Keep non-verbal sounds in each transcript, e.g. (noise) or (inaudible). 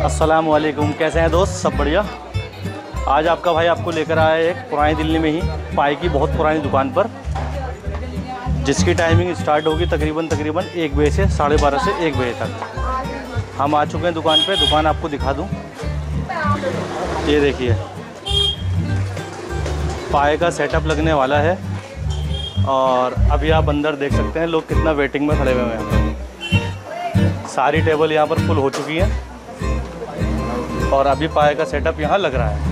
अस्सलाम वालेकुम कैसे हैं दोस्त? सब बढ़िया। आज आपका भाई आपको लेकर आया है एक पुरानी दिल्ली में ही, पाई की बहुत पुरानी दुकान पर, जिसकी टाइमिंग स्टार्ट होगी तकरीबन तकरीबन एक बजे से साढ़े बारह से एक बजे तक। हम आ चुके हैं दुकान पे। दुकान आपको दिखा दूँ। ये देखिए। पाए का सेटअप लगने वाला है। और अभी आप अंदर देख सकते हैं, लोग कितना वेटिंग में खड़े हुए हैं। सारी टेबल यहाँ पर फुल हो चुकी है। और अभी पाए का सेटअप यहाँ लग रहा है।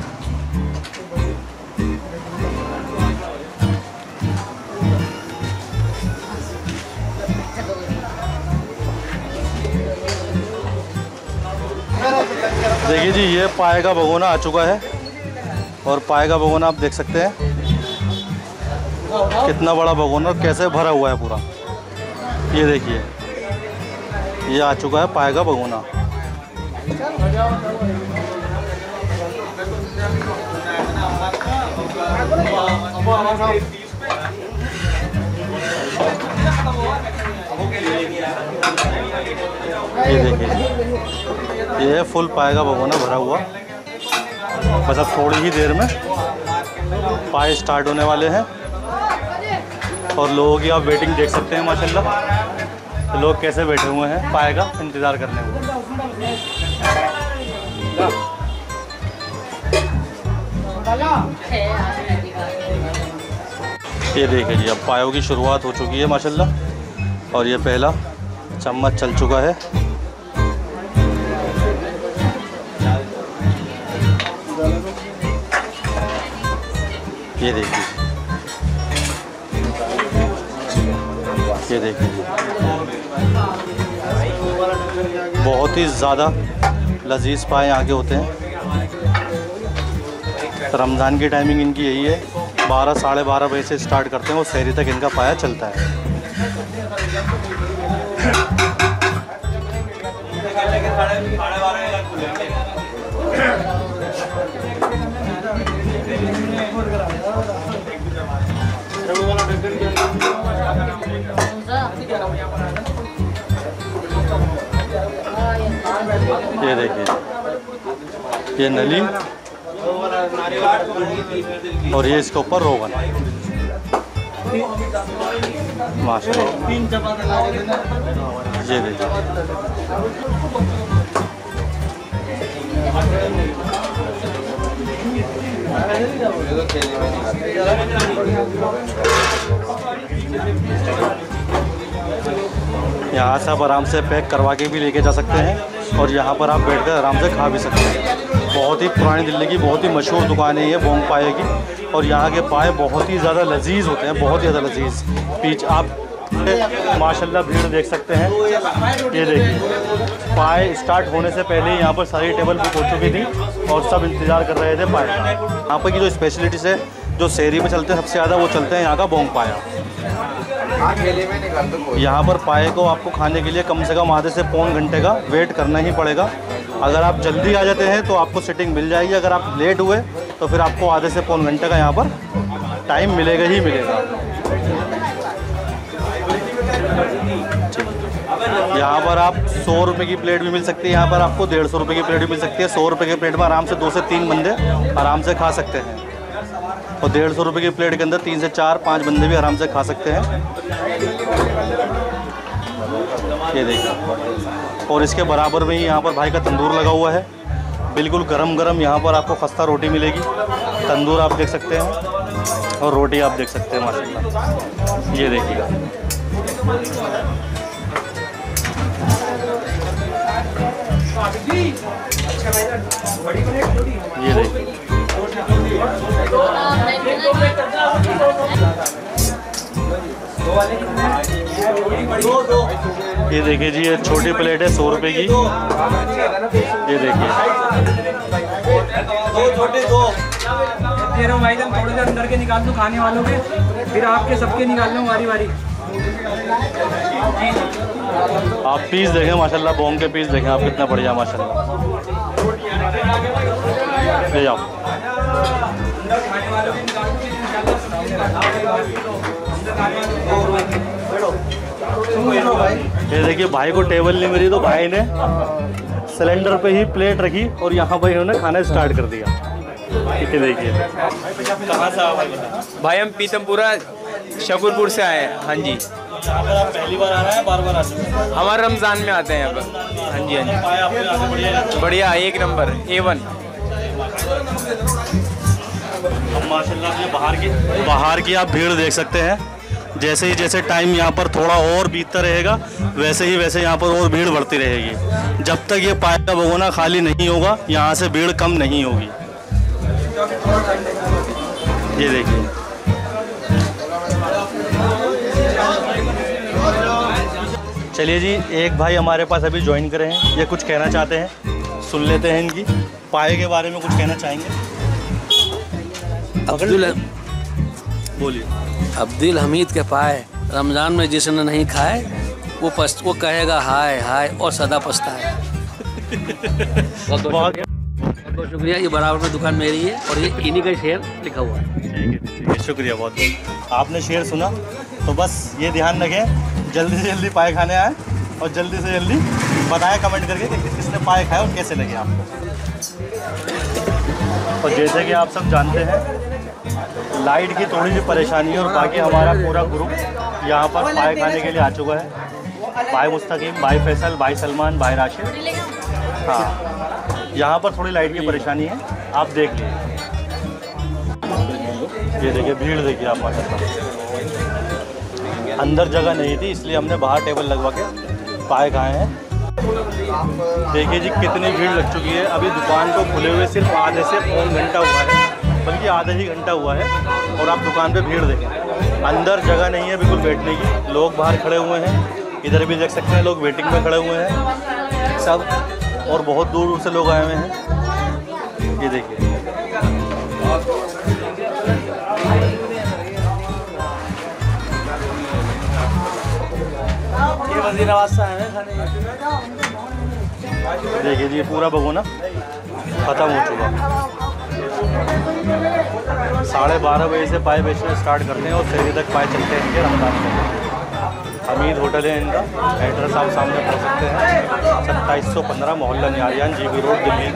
देखिए जी, ये पाए का भगोना आ चुका है और पाए का भगोना आप देख सकते हैं। कितना बड़ा भगोना, कैसे भरा हुआ है पूरा। ये देखिए, ये आ चुका है पाए का भगोना। ये देखिए। ये है फुल पाएगा भगोना भरा हुआ। बस अब थोड़ी ही देर में पाए स्टार्ट होने वाले हैं। और लोगों की आप वेटिंग देख सकते हैं, माशाल्लाह। तो लोग कैसे बैठे हुए हैं पाए का इंतज़ार करने में। ये देखिए जी, अब पायों की शुरुआत हो चुकी है, माशाल्लाह। और ये पहला चम्मच चल चुका है। ये देखिए। ये देखिए बहुत ही ज़्यादा लजीज पाए आगे होते हैं। रमज़ान की टाइमिंग इनकी यही है। बारह, साढ़े बारह बजे से स्टार्ट करते हैं और शहरी तक इनका पाया चलता है। ये देखिए, ये नली और ये इसके ऊपर रोगन माशाल्लाह ये यहाँ से आप आराम से पैक करवा के भी लेके जा सकते हैं और यहाँ पर आप बैठकर आराम से खा भी सकते हैं। बहुत ही पुरानी दिल्ली की बहुत ही मशहूर दुकान है ये बोंग पाए की। और यहाँ के पाए बहुत ही ज़्यादा लजीज होते हैं, बहुत ही ज़्यादा लजीज। पीच, आप माशाल्लाह भीड़ देख सकते हैं। ये देखिए पाए स्टार्ट होने से पहले यहाँ पर सारी टेबल बुक हो चुकी थी और सब इंतज़ार कर रहे थे पाए। यहाँ पर की जो स्पेशलिटीज़ है, जो शहरी में चलते हैं, सबसे ज़्यादा वो चलते हैं यहाँ का बोंग पाया। यहाँ पर पाए को आपको खाने के लिए कम से कम आधे से पौन घंटे का वेट करना ही पड़ेगा। अगर आप जल्दी आ जाते हैं तो आपको सीटिंग मिल जाएगी। अगर आप लेट हुए तो फिर आपको आधे से पौन घंटे का यहाँ पर टाइम मिलेगा ही मिलेगा। यहाँ पर आप सौ रुपये की प्लेट भी मिल सकती है। यहाँ पर आपको डेढ़ सौ रुपये की प्लेट भी मिल सकती है। सौ रुपये की प्लेट में आराम से दो से तीन बंदे आराम से खा सकते हैं। और डेढ़ सौ रुपये की प्लेट के अंदर तीन से चार, पाँच बंदे भी आराम से खा सकते हैं। ये देखिए। और इसके बराबर में ही यहाँ पर भाई का तंदूर लगा हुआ है। बिल्कुल गरम गरम यहाँ पर आपको खस्ता रोटी मिलेगी। तंदूर आप देख सकते हैं और रोटी आप देख सकते हैं, माशाल्लाह। ये देखिएगा। ये देखिए। ये देखिए जी ये छोटी प्लेट है सौ रुपये की। ये देखिए। दो छोटे दो। दे रहा हूँ भाई जान थोड़े से अंदर के निकाल दो खाने वालों के। फिर आपके सबके निकाल लो वारी वारी। आप पीस देखें माशाल्लाह बोंग के पीस देखें आप कितना बढ़िया माशाल्लाह। ले जाओ। ये देखिए भाई को टेबल नहीं मिली तो भाई ने सिलेंडर पे ही प्लेट रखी और यहाँ पर इन्होंने खाना स्टार्ट कर दिया। ठीक है देखिए। कहाँ से भाई? भाई हम पीतमपुरा शकरपुर से आए हैं। हाँ जी। आप पहली बार आ रहे हैं बार बार आ चुके हैं हमारे रमज़ान में आते हैं यहाँ पर हाँ जी हाँ जी। बढ़िया एक नंबर ए वन माशाल्लाह बाहर की बाहर की आप भीड़ देख सकते हैं। जैसे ही जैसे टाइम यहाँ पर थोड़ा और बीतता रहेगा वैसे ही वैसे यहाँ पर और भीड़ बढ़ती रहेगी। जब तक ये पाया का भगोना खाली नहीं होगा यहाँ से भीड़ कम नहीं होगी। ये देखिए। चलिए जी एक भाई हमारे पास अभी ज्वाइन करे हैं। ये कुछ कहना चाहते हैं? सुन लेते हैं इनकी। पाए के बारे में कुछ कहना चाहेंगे? बोलिए। अब्दुल हमीद के पाए रमज़ान में जिसने नहीं खाए वो पस, वो कहेगा हाय हाय और सदा पछताए (laughs) बहुत बहुत बहुत शुक्रिया। ये बराबर में दुकान मेरी है और ये इन्हीं का शेयर लिखा हुआ है। ठीक है ठीक है शुक्रिया बहुत। बहुत आपने शेर सुना तो बस ये ध्यान रखें जल्दी से जल्दी पाए खाने आए और जल्दी से जल्दी बताएँ कमेंट करके कि किसने पाए खाए और कैसे लगे आपको। और जैसे कि आप सब जानते हैं लाइट की थोड़ी सी परेशानी है और बाकी हमारा पूरा ग्रुप यहाँ पर पाए खाने के लिए आ चुका है। भाई मुस्तकीम, भाई फैसल, भाई सलमान, भाई राशिद। हाँ यहाँ पर थोड़ी लाइट की परेशानी है। आप देख लीजिए। ये देखिए, भीड़ देखिए आप माशाल्लाह। अंदर जगह नहीं थी, इसलिए हमने बाहर टेबल लगवा के पाए खाए हैं। देखिए जी, कितनी भीड़ लग चुकी है। अभी दुकान को खुले हुए सिर्फ़ आधे से पौन घंटा हुआ है। बल्कि आधा ही घंटा हुआ है और आप दुकान पे भीड़ देखें। अंदर जगह नहीं है बिल्कुल बैठने की। लोग बाहर खड़े हुए हैं। इधर भी देख सकते हैं लोग वेटिंग में खड़े हुए हैं। सब और बहुत दूर दूर से लोग आए हुए हैं। ये देखिए। हैं देखिए जी पूरा भगोना ख़त्म हो चुका। साढ़े बारह बजे से पाए बेचना स्टार्ट करते हैं और शहरी तक पाए चलते हैं इनके रमज़ान में। हमीद होटल है इनका एड्रेस आप सामने पढ़ सकते हैं। सत्ताईस सौ पंद्रह मोहल्ला Niyariyan G B road Delhi.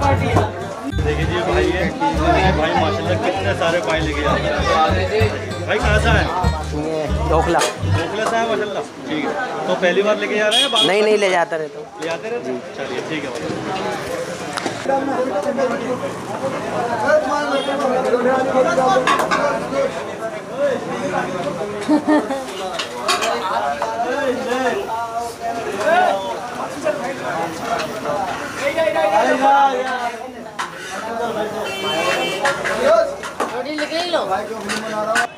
देखिए जी भाई ये भाई माशाल्लाह कितने सारे पाए लेके जाते हैं। भाई कहाँ से है ढोकला। ढोकला से है माशाल्लाह? ठीक है। तो पहली बार लेके जा रहे हैं नहीं नहीं ले जाता रहता हूँ। ले जाते रहते चलिए ठीक है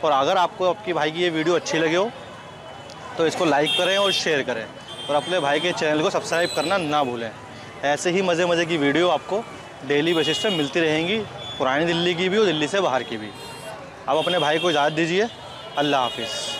और अगर आपको आपकी भाई की ये वीडियो अच्छी लगे हो तो इसको लाइक करें और शेयर करें। और अपने भाई के चैनल को सब्सक्राइब करना ना भूलें। ऐसे ही मज़े मज़े की वीडियो आपको डेली बेसिस पर मिलती रहेंगी, पुरानी दिल्ली की भी और दिल्ली से बाहर की भी। आप अपने भाई को इजाज़त दीजिए। अल्लाह हाफिज़।